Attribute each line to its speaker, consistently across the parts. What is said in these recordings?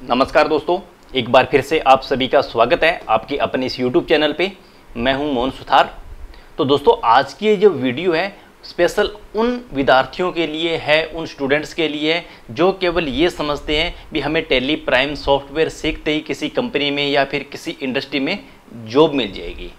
Speaker 1: नमस्कार दोस्तों, एक बार फिर से आप सभी का स्वागत है आपके अपने इस YouTube चैनल पे। मैं हूँ मोहन सुथार। तो दोस्तों, आज की ये जो वीडियो है स्पेशल उन विद्यार्थियों के लिए है, उन स्टूडेंट्स के लिए है, जो केवल ये समझते हैं भी हमें टेली प्राइम सॉफ्टवेयर सीखते ही किसी कंपनी में या फिर किसी इंडस्ट्री में जॉब मिल जाएगी।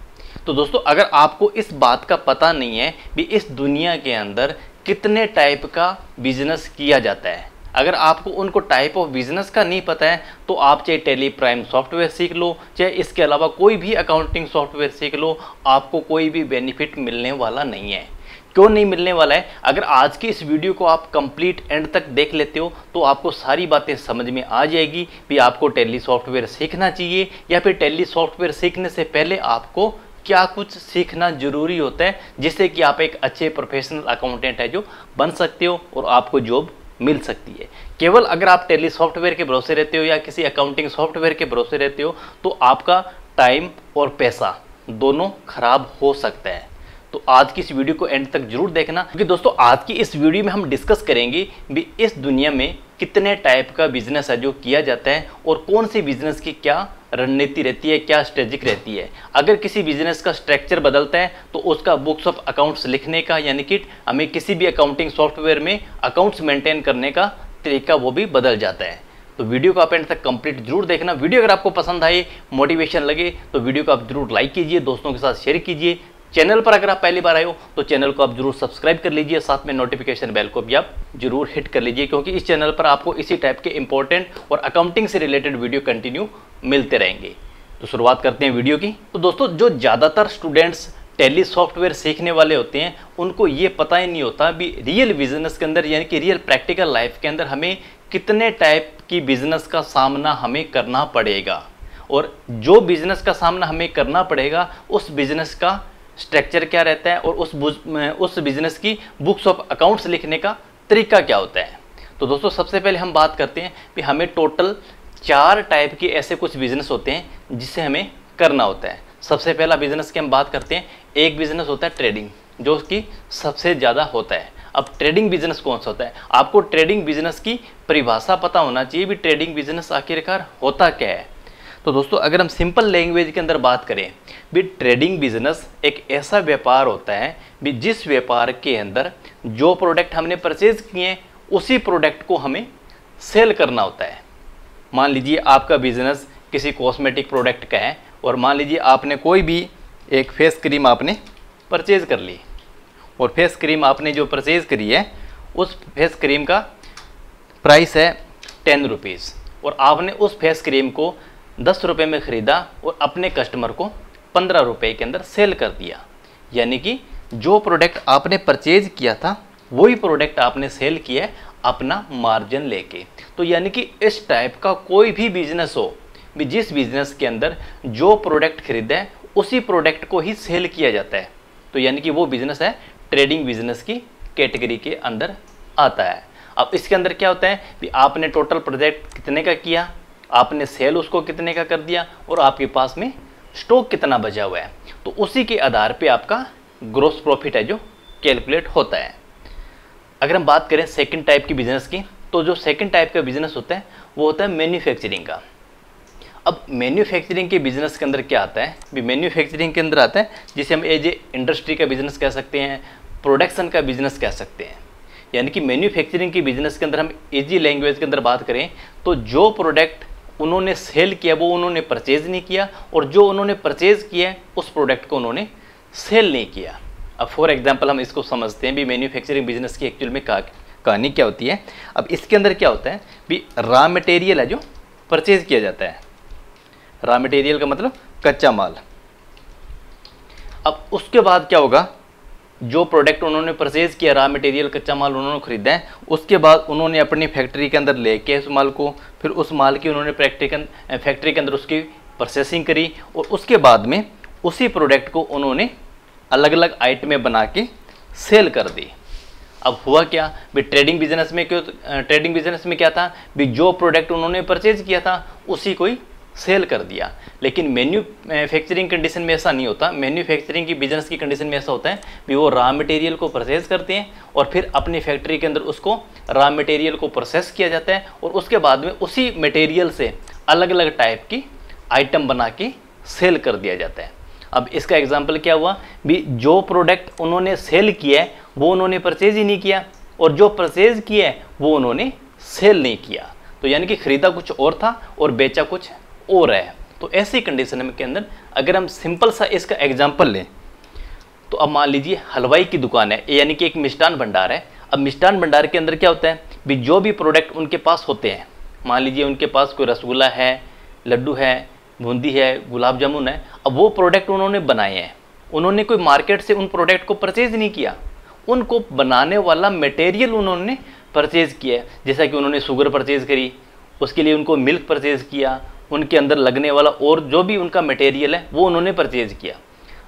Speaker 1: तो दोस्तों, अगर आपको इस बात का पता नहीं है भी इस दुनिया के अंदर कितने टाइप का बिज़नेस किया जाता है अगर आपको उनको टाइप ऑफ़ बिज़नेस का नहीं पता है तो आप चाहे टेली प्राइम सॉफ्टवेयर सीख लो, चाहे इसके अलावा कोई भी अकाउंटिंग सॉफ्टवेयर सीख लो, आपको कोई भी बेनिफिट मिलने वाला नहीं है। क्यों नहीं मिलने वाला है? अगर आज की इस वीडियो को आप कंप्लीट एंड तक देख लेते हो तो आपको सारी बातें समझ में आ जाएगी भी आपको टेली सॉफ्टवेयर सीखना चाहिए, या फिर टेली सॉफ्टवेयर सीखने से पहले आपको क्या कुछ सीखना ज़रूरी होता है, जिससे कि आप एक अच्छे प्रोफेशनल अकाउंटेंट है जो बन सकते हो और आपको जॉब मिल सकती है। केवल अगर आप टेली सॉफ्टवेयर के भरोसे रहते हो या किसी अकाउंटिंग सॉफ्टवेयर के भरोसे रहते हो तो आपका टाइम और पैसा दोनों खराब हो सकता है। तो आज की इस वीडियो को एंड तक ज़रूर देखना। क्योंकि दोस्तों, आज की इस वीडियो में हम डिस्कस करेंगे भी इस दुनिया में कितने टाइप का बिज़नेस है जो किया जाता है और कौन सी बिज़नेस की क्या रणनीति रहती है, क्या स्ट्रेजिक रहती है। अगर किसी बिज़नेस का स्ट्रक्चर बदलता है तो उसका बुक्स ऑफ़ अकाउंट्स लिखने का, यानी कि हमें किसी भी अकाउंटिंग सॉफ्टवेयर में अकाउंट्स मेंटेन करने का तरीका वो भी बदल जाता है। तो वीडियो को आप एंड तक कंप्लीट ज़रूर देखना। वीडियो अगर आपको पसंद आए मोटिवेशन लगे तो वीडियो को आप ज़रूर लाइक कीजिए, दोस्तों के साथ शेयर कीजिए। चैनल पर अगर आप पहली बार आए हो तो चैनल को आप ज़रूर सब्सक्राइब कर लीजिए, साथ में नोटिफिकेशन बेल को भी आप ज़रूर हिट कर लीजिए, क्योंकि इस चैनल पर आपको इसी टाइप के इंपॉर्टेंट और अकाउंटिंग से रिलेटेड वीडियो कंटिन्यू मिलते रहेंगे। तो शुरुआत करते हैं वीडियो की। तो दोस्तों, जो ज़्यादातर स्टूडेंट्स टेली सॉफ्टवेयर सीखने वाले होते हैं, उनको ये पता ही नहीं होता भी रियल बिज़नेस के अंदर, यानी कि रियल प्रैक्टिकल लाइफ के अंदर हमें कितने टाइप की बिज़नेस का सामना हमें करना पड़ेगा। और जो बिज़नेस का सामना हमें करना पड़ेगा, उस बिज़नेस का स्ट्रक्चर क्या रहता है और उस उस बिज़नेस की बुक्स ऑफ़ अकाउंट्स लिखने का तरीका क्या होता है? तो दोस्तों, सबसे पहले हम बात करते हैं कि हमें टोटल चार टाइप के ऐसे कुछ बिज़नेस होते हैं जिसे हमें करना होता है। सबसे पहला बिज़नेस की हम बात करते हैं, एक बिज़नेस होता है ट्रेडिंग जो कि सबसे ज़्यादा होता है। अब ट्रेडिंग बिज़नेस कौन सा होता है? आपको ट्रेडिंग बिज़नेस की परिभाषा पता होना चाहिए भी ट्रेडिंग बिज़नेस आखिरकार होता क्या है। तो दोस्तों, अगर हम सिंपल लैंग्वेज के अंदर बात करें भी ट्रेडिंग बिज़नेस एक ऐसा व्यापार होता है भी जिस व्यापार के अंदर जो प्रोडक्ट हमने परचेज किए उसी प्रोडक्ट को हमें सेल करना होता है। मान लीजिए आपका बिज़नेस किसी कॉस्मेटिक प्रोडक्ट का है और मान लीजिए आपने कोई भी एक फेस क्रीम आपने परचेज कर ली और फेस क्रीम आपने जो परचेज करी है, उस फेस क्रीम का प्राइस है टेन रुपीज़ और आपने उस फेस क्रीम को दस रुपये में ख़रीदा और अपने कस्टमर को पंद्रह रुपये के अंदर सेल कर दिया। यानी कि जो प्रोडक्ट आपने परचेज किया था, वही प्रोडक्ट आपने सेल किया है अपना मार्जिन लेके। तो यानी कि इस टाइप का कोई भी बिज़नेस हो, भी जिस बिज़नेस के अंदर जो प्रोडक्ट खरीदा, उसी प्रोडक्ट को ही सेल किया जाता है। तो यानी कि वो बिज़नेस है ट्रेडिंग बिज़नेस की कैटेगरी के अंदर आता है। अब इसके अंदर क्या होता है कि आपने टोटल प्रोजेक्ट कितने का किया, आपने सेल उसको कितने का कर दिया, और आपके पास में स्टॉक कितना बचा हुआ है तो उसी के आधार पे आपका ग्रोस प्रॉफिट है जो कैलकुलेट होता है। अगर हम बात करें सेकंड टाइप की बिज़नेस की तो जो सेकंड टाइप का बिज़नेस होता है, वो होता है मैन्युफैक्चरिंग का। अब मैन्युफैक्चरिंग के बिज़नेस के अंदर क्या आता है? मैन्युफैक्चरिंग के अंदर आता है, जिसे हम एज ए इंडस्ट्री का बिज़नेस कह सकते हैं प्रोडक्शन का बिज़नेस कह सकते हैं। यानी कि मैन्युफैक्चरिंग के बिज़नेस के अंदर हम इजी लैंग्वेज के अंदर बात करें तो जो प्रोडक्ट उन्होंने सेल किया, वो उन्होंने परचेज नहीं किया और जो उन्होंने परचेज किया, उस प्रोडक्ट को उन्होंने सेल नहीं किया। अब फॉर एग्जांपल हम इसको समझते हैं, भी मैन्युफैक्चरिंग बिज़नेस की एक्चुअल में कहानी क्या होती है? अब इसके अंदर क्या होता है, भी रॉ मटेरियल है जो परचेज किया जाता है। रॉ मटेरियल का मतलब कच्चा माल। अब उसके बाद क्या होगा? जो प्रोडक्ट उन्होंने परचेज किया रॉ मटेरियल कच्चा माल उन्होंने खरीदा है, उसके बाद उन्होंने अपनी फैक्ट्री के अंदर लेके उस माल को, फिर उस माल की उन्होंने प्रैक्टिकल फैक्ट्री के अंदर उसकी प्रोसेसिंग करी और उसके बाद में उसी प्रोडक्ट को उन्होंने अलग अलग आइटमें बना के सेल कर दी। अब हुआ क्या? भी ट्रेडिंग बिज़नेस में क्यों ट्रेडिंग बिज़नेस में क्या था? भी जो प्रोडक्ट उन्होंने परचेज किया था, उसी को ही सेल कर दिया। लेकिन मैन्युफैक्चरिंग कंडीशन में ऐसा नहीं होता। मैन्युफैक्चरिंग की बिज़नेस की कंडीशन में ऐसा होता है कि वो रॉ मटेरियल को परचेज करते हैं और फिर अपनी फैक्ट्री के अंदर उसको रॉ मटेरियल को प्रोसेस किया जाता है और उसके बाद में उसी मटेरियल से अलग अलग टाइप की आइटम बना के सेल कर दिया जाता है। अब इसका एग्ज़ाम्पल क्या हुआ? भी जो प्रोडक्ट उन्होंने सेल किया है, वो उन्होंने परचेज ही नहीं किया और जो परचेज किया है, वो उन्होंने सेल नहीं किया। तो यानी कि खरीदा कुछ और था और बेचा कुछ और है। तो ऐसी कंडीशन के अंदर अगर हम सिंपल सा इसका एग्ज़ाम्पल लें तो अब मान लीजिए हलवाई की दुकान है यानी कि एक मिष्टान भंडार है। अब मिष्टान भंडार के अंदर क्या होता है भी जो भी प्रोडक्ट उनके पास होते हैं, मान लीजिए उनके पास कोई रसगुल्ला है, लड्डू है, बूंदी है, गुलाब जामुन है, अब वो प्रोडक्ट उन्होंने बनाए हैं। उन्होंने कोई मार्केट से उन प्रोडक्ट को परचेज नहीं किया। उनको बनाने वाला मटेरियल उन्होंने परचेज़ किया जैसा कि उन्होंने शुगर परचेज़ करी, उसके लिए उनको मिल्क परचेज़ किया उनके अंदर लगने वाला और जो भी उनका मटेरियल है, वो उन्होंने परचेज़ किया।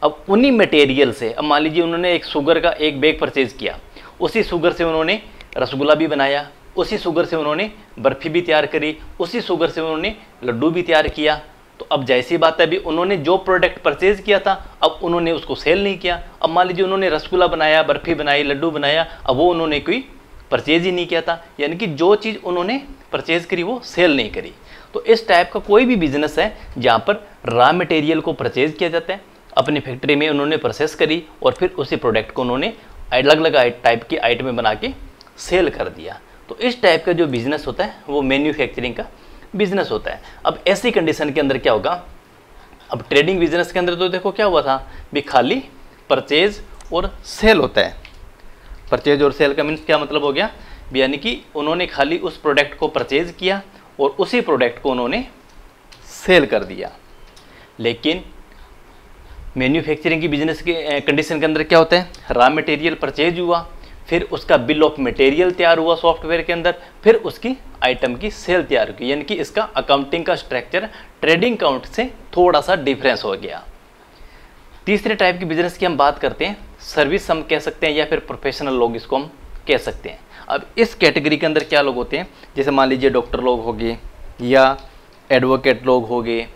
Speaker 1: अब उन्हीं मटेरियल से, अब मान लीजिए उन्होंने एक शुगर का एक बैग परचेज़ किया। उसी शुगर से उन्होंने रसगुल्ला भी बनाया, उसी शुगर से उन्होंने बर्फ़ी भी तैयार करी, उसी शुगर से उन्होंने लड्डू भी तैयार किया। तो अब जैसी बात है, अभी उन्होंने जो प्रोडक्ट परचेज किया था, अब उन्होंने उसको सेल नहीं किया। अब मान लीजिए उन्होंने रसगुल्ला बनाया, बर्फ़ी बनाई, लड्डू बनाया, अब वो उन्होंने कोई परचेज ही नहीं किया था। यानी कि जो चीज़ उन्होंने परचेज करी, वो सेल नहीं करी। तो इस टाइप का कोई भी बिज़नेस है, जहाँ पर रॉ मटेरियल को परचेज किया जाता है, अपनी फैक्ट्री में उन्होंने प्रोसेस करी और फिर उसी प्रोडक्ट को उन्होंने अलग अलग टाइप की आइटमें बना के सेल कर दिया। तो इस टाइप का जो बिज़नेस होता है, वो मैन्युफैक्चरिंग का बिज़नेस होता है। अब ऐसी कंडीशन के अंदर क्या होगा? अब ट्रेडिंग बिज़नेस के अंदर तो देखो क्या हुआ था भी खाली परचेज और सेल होता है। परचेज और सेल का मीन्स क्या मतलब हो गया? यानी कि उन्होंने खाली उस प्रोडक्ट को परचेज किया और उसी प्रोडक्ट को उन्होंने सेल कर दिया। लेकिन मैन्युफैक्चरिंग की बिज़नेस के कंडीशन के अंदर क्या होता है? रॉ मटेरियल परचेज हुआ, फिर उसका बिल ऑफ़ मटेरियल तैयार हुआ सॉफ्टवेयर के अंदर, फिर उसकी आइटम की सेल तैयार हुई। यानी कि इसका अकाउंटिंग का स्ट्रक्चर ट्रेडिंग अकाउंट से थोड़ा सा डिफरेंस हो गया। तीसरे टाइप की बिज़नेस की हम बात करते हैं सर्विस हम कह सकते हैं या फिर प्रोफेशनल लोग इसको हम कह सकते हैं। अब इस कैटेगरी के अंदर क्या लोग होते हैं? जैसे मान लीजिए डॉक्टर लोग हो गए या एडवोकेट लोग हो गए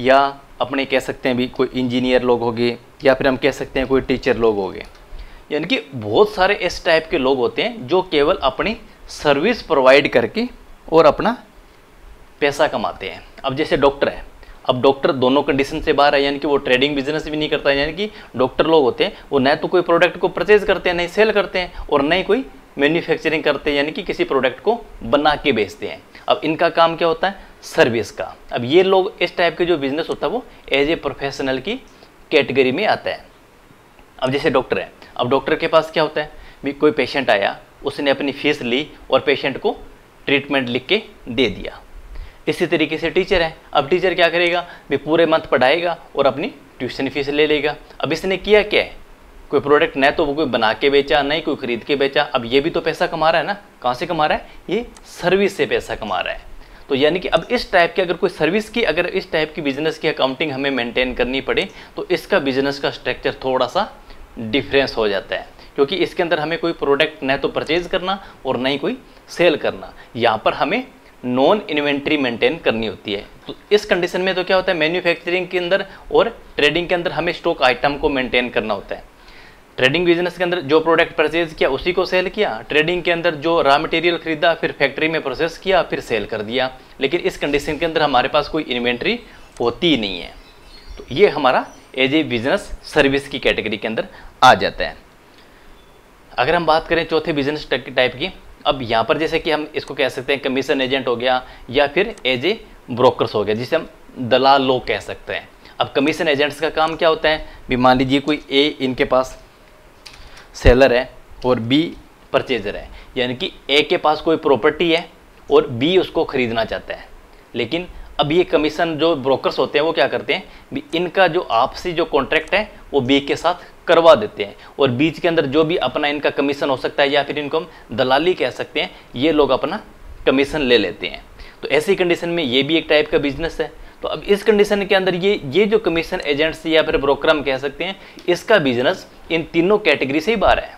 Speaker 1: या अपने कह सकते हैं भी कोई इंजीनियर लोग हो गए या फिर हम कह सकते हैं कोई टीचर लोग हो गए यानी कि बहुत सारे इस टाइप के लोग होते हैं जो केवल अपनी सर्विस प्रोवाइड करके और अपना पैसा कमाते हैं। अब जैसे डॉक्टर है अब डॉक्टर दोनों कंडीशन से बाहर है, यानी कि वो ट्रेडिंग बिज़नेस भी नहीं करता है यानी कि डॉक्टर लोग होते हैं, वो न तो कोई प्रोडक्ट को परचेज करते हैं नहीं सेल करते हैं, और नहीं कोई मैन्युफैक्चरिंग करते हैं, यानी कि किसी प्रोडक्ट को बना के बेचते हैं। अब इनका काम क्या होता है? सर्विस का। अब ये लोग इस टाइप के जो बिज़नेस होता है, वो एज ए प्रोफेशनल की कैटेगरी में आता है। अब जैसे डॉक्टर है, अब डॉक्टर के पास क्या होता है? भी कोई पेशेंट आया, उसने अपनी फ़ीस ली और पेशेंट को ट्रीटमेंट लिख के दे दिया। इसी तरीके से टीचर है। अब टीचर क्या करेगा? भी पूरे मंथ पढ़ाएगा और अपनी ट्यूशन फ़ीस ले लेगा। अब इसने किया क्या है? कोई प्रोडक्ट न तो वो कोई बना के बेचा नहीं कोई खरीद के बेचा। अब ये भी तो पैसा कमा रहा है ना? कहाँ से कमा रहा है? ये सर्विस से पैसा कमा रहा है। तो यानी कि अब इस टाइप की अगर कोई सर्विस की, अगर इस टाइप की बिज़नेस की अकाउंटिंग हमें मेंटेन करनी पड़े तो इसका बिज़नेस का स्ट्रक्चर थोड़ा सा डिफरेंस हो जाता है। क्योंकि इसके अंदर हमें कोई प्रोडक्ट न तो परचेज करना और न ही कोई सेल करना। यहाँ पर हमें नॉन इन्वेंट्री मेंटेन करनी होती है। तो इस कंडीशन में तो क्या होता है, मैन्युफैक्चरिंग के अंदर और ट्रेडिंग के अंदर हमें स्टॉक आइटम को मेंटेन करना होता है। ट्रेडिंग बिज़नेस के अंदर जो प्रोडक्ट परचेज किया, उसी को सेल किया, ट्रेडिंग के अंदर जो रॉ मटेरियल खरीदा, फिर फैक्ट्री में प्रोसेस किया, फिर सेल कर दिया। लेकिन इस कंडीशन के अंदर हमारे पास कोई इन्वेंट्री होती ही नहीं है। तो ये हमारा एज ए बिज़नेस सर्विस की कैटेगरी के अंदर आ जाता है। अगर हम बात करें चौथे बिज़नेस टाइप की अब यहाँ पर जैसे कि हम इसको कह सकते हैं कमीशन एजेंट हो गया या फिर एज ए ब्रोकर्स हो गया, जिसे हम दलाल लोग कह सकते हैं। अब कमीशन एजेंट्स का काम क्या होता है? भी मान लीजिए कोई ए इनके पास सेलर है और बी परचेजर है, यानी कि ए के पास कोई प्रॉपर्टी है और बी उसको ख़रीदना चाहता है। लेकिन अब ये कमीशन जो ब्रोकर्स होते हैं, वो क्या करते हैं? इनका जो आपसी जो कॉन्ट्रैक्ट है, वो बी के साथ करवा देते हैं। और बीच के अंदर जो भी अपना इनका कमीशन हो सकता है या फिर इनको हम दलाली कह सकते हैं, ये लोग अपना कमीशन ले लेते हैं। तो ऐसी कंडीशन में ये भी एक टाइप का बिज़नेस है। तो अब इस कंडीशन के अंदर ये ये जो कमीशन एजेंट्स या फिर ब्रोकर हम कह सकते हैं, इसका बिज़नेस इन तीनों कैटेगरी से ही बाहर है।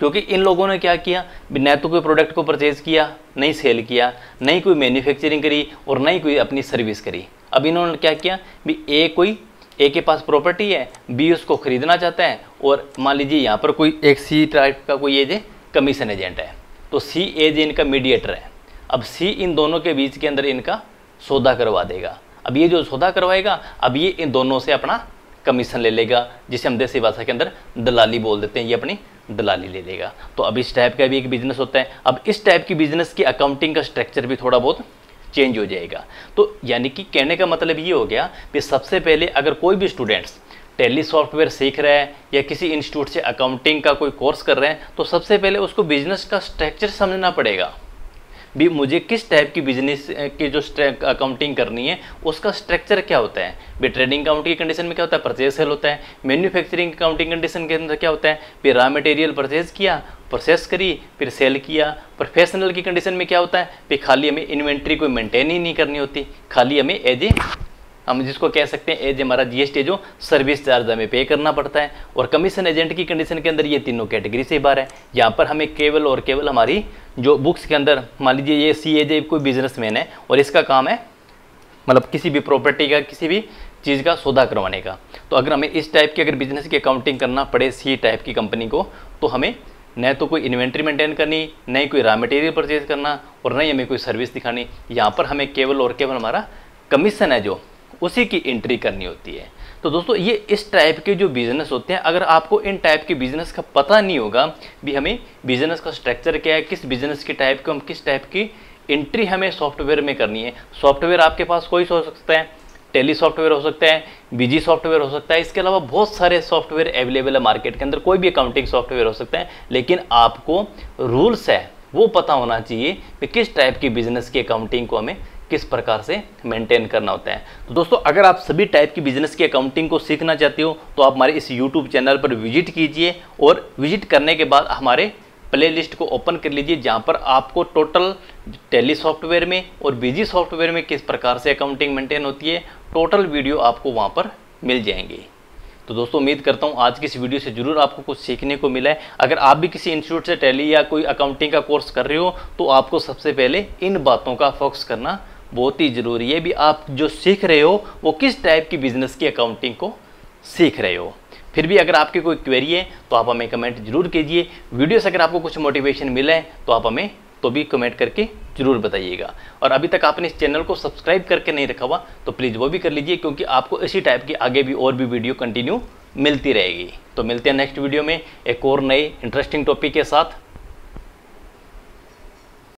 Speaker 1: क्योंकि इन लोगों ने क्या किया? न तो कोई प्रोडक्ट को परचेज किया नहीं सेल किया नहीं कोई मैन्युफैक्चरिंग करी और नहीं कोई अपनी सर्विस करी। अब इन्होंने क्या किया? भी ए कोई ए के पास प्रॉपर्टी है बी उसको खरीदना चाहता है और मान लीजिए यहाँ पर कोई एक सी टाइप का कोई एज कमीशन एजेंट है। तो सी एज इनका मीडिएटर है। अब सी इन दोनों के बीच के अंदर इनका सौदा करवा देगा। अब ये जो सौदा करवाएगा, अब ये इन दोनों से अपना कमीशन ले लेगा, जिसे हम देसी भाषा के अंदर दलाली बोल देते हैं, ये अपनी दलाली ले लेगा। तो अब इस टाइप का भी एक बिज़नेस होता है। अब इस टाइप की बिज़नेस की अकाउंटिंग का स्ट्रक्चर भी थोड़ा बहुत चेंज हो जाएगा। तो यानी कि कहने का मतलब ये हो गया कि सबसे पहले अगर कोई भी स्टूडेंट्स टेली सॉफ्टवेयर सीख रहे हैं या किसी इंस्टीट्यूट से अकाउंटिंग का कोई कोर्स कर रहे हैं तो सबसे पहले उसको बिज़नेस का स्ट्रक्चर समझना पड़ेगा। भी मुझे किस टाइप की बिज़नेस की जो अकाउंटिंग करनी है, उसका स्ट्रक्चर क्या होता है? भी ट्रेडिंग अकाउंट की कंडीशन में क्या होता है? परचेज सेल होता है। मैन्युफैक्चरिंग अकाउंटिंग कंडीशन के अंदर क्या होता है? फिर रॉ मटेरियल परचेज किया प्रोसेस करी, फिर सेल किया। प्रोफेशनल की कंडीशन में क्या होता है? फिर खाली हमें इन्वेंट्री कोई मेंटेन ही नहीं करनी होती। खाली हमें एज ए हम जिसको कह सकते हैं एज हमारा जीएसटी जो सर्विस चार्ज हमें पे करना पड़ता है और कमीशन एजेंट की कंडीशन के अंदर ये तीनों कैटेगरी से बार है। यहाँ पर हमें केवल और केवल हमारी जो बुक्स के अंदर, मान लीजिए ये सी एज कोई बिजनेसमैन है और इसका काम है मतलब किसी भी प्रॉपर्टी का, किसी भी चीज़ का सौदा करवाने का। तो अगर हमें इस टाइप की अगर बिज़नेस की अकाउंटिंग करना पड़े सी टाइप की कंपनी को तो हमें न तो कोई इन्वेंट्री मेंटेन करनी, न ही कोई रॉ मटेरियल परचेज करना और न ही हमें कोई सर्विस दिखानी। यहाँ पर हमें केवल और केवल हमारा कमीशन है जो उसी की एंट्री करनी होती है। तो दोस्तों, ये इस टाइप के जो बिज़नेस होते हैं, अगर आपको इन टाइप के बिज़नेस का पता नहीं होगा, भी हमें बिज़नेस का स्ट्रक्चर क्या है, किस बिज़नेस के टाइप को हम किस टाइप की एंट्री हमें सॉफ्टवेयर में करनी है। सॉफ्टवेयर आपके पास कोई हो सकता है टेली सॉफ्टवेयर हो सकता है बीजी सॉफ्टवेयर हो सकता है, इसके अलावा बहुत सारे सॉफ्टवेयर अवेलेबल है मार्केट के अंदर, कोई भी अकाउंटिंग सॉफ्टवेयर हो सकता है, लेकिन आपको रूल्स है, वो पता होना चाहिए कि किस टाइप की बिज़नेस की अकाउंटिंग को हमें किस प्रकार से मेंटेन करना होता है। तो दोस्तों, अगर आप सभी टाइप की बिज़नेस की अकाउंटिंग को सीखना चाहते हो तो आप हमारे इस यूट्यूब चैनल पर विज़िट कीजिए और विज़िट करने के बाद हमारे प्ले लिस्ट को ओपन कर लीजिए, जहाँ पर आपको टोटल टेली सॉफ्टवेयर में और बीजी सॉफ्टवेयर में किस प्रकार से अकाउंटिंग मेंटेन होती है टोटल वीडियो आपको वहाँ पर मिल जाएँगे। तो दोस्तों, उम्मीद करता हूँ आज की इस वीडियो से ज़रूर आपको कुछ सीखने को मिला है। अगर आप भी किसी इंस्टीट्यूट से टैली या कोई अकाउंटिंग का कोर्स कर रहे हो तो आपको सबसे पहले इन बातों का फोकस करना बहुत ही ज़रूरी है। भी आप जो सीख रहे हो, वो किस टाइप की बिज़नेस की अकाउंटिंग को सीख रहे हो? फिर भी अगर आपकी कोई क्वेरी है तो आप हमें कमेंट ज़रूर कीजिए। वीडियो से अगर आपको कुछ मोटिवेशन मिला है तो आप हमें तो भी कमेंट करके ज़रूर बताइएगा। और अभी तक आपने इस चैनल को सब्सक्राइब करके नहीं रखा हुआ तो प्लीज़ वो भी कर लीजिए, क्योंकि आपको इसी टाइप की आगे भी और भी वीडियो कंटिन्यू मिलती रहेगी। तो मिलते हैं नेक्स्ट वीडियो में एक और नए इंटरेस्टिंग टॉपिक के साथ।